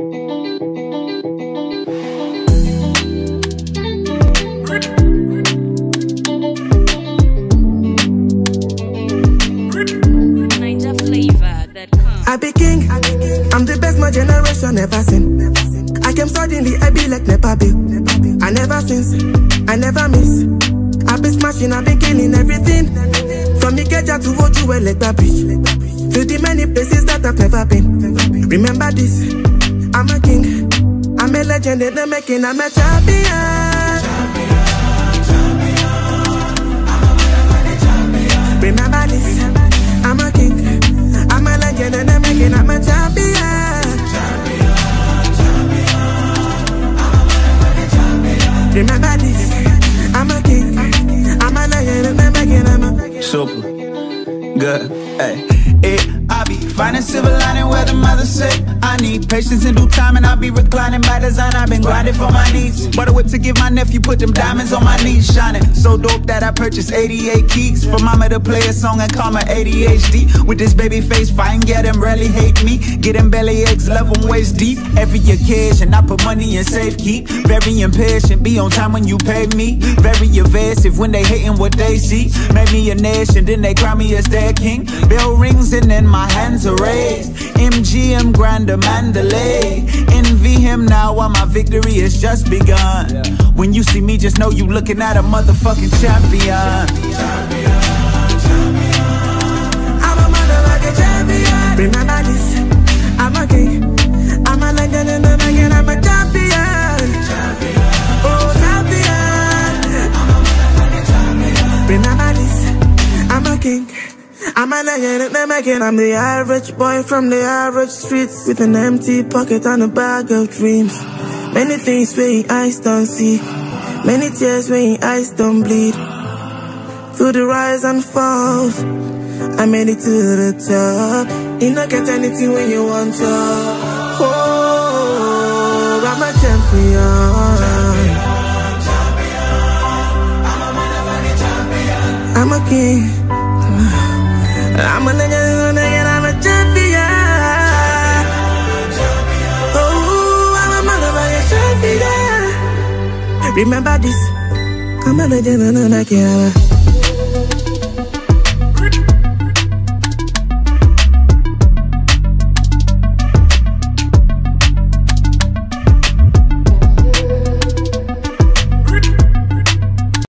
I be king. I'm the best my generation ever seen. I came suddenly, I be like Nepa Bill. I never since, I never miss. I be smashing, I be killing everything. From Ikeja to Ojuwe, like Bridge. To the many places that I've never been. Remember this, I'm a king. I'm a legend in the making, I'm a champion. Remember this, I'm a king. I'm a legend in the making, I'm a champion. Remember this, I'm a king. I'm a legend the making, I'm a Super. Good. Hey. It, I be finding silver lining where the need patience and due time and I'll be reclining by design. I've been grinding for my needs. Bought a whip to give my nephew, put them diamonds on my knees, shining. So dope that I purchased 88 keys for mama to play a song and call my ADHD. With this baby face, fine, yeah, them rarely hate me. Get them belly aches, love them waist deep. Every occasion, I put money in safe keep. Very impatient, be on time when you pay me. Very evasive when they hating what they see. Made me a nation, then they crown me as their king. Bell rings and then my hands are raised. MGM Grander Mandalay. Envy him now while my victory has just begun. When you see me, just know you looking at a motherfucking champion. I'm I'm a legend in the making, I'm the average boy from the average streets with an empty pocket and a bag of dreams. Many things where eyes don't see, many tears where eyes don't bleed. Through the rise and falls, I made it to the top. You not get anything when you want to. Oh, I'm a champion. champion, champion. I'm a champion. I'm a king. I'm a legend, and I'm a champion. Oh, I'm a motherfucking champion. Remember this. I'm a legend, and I'm a.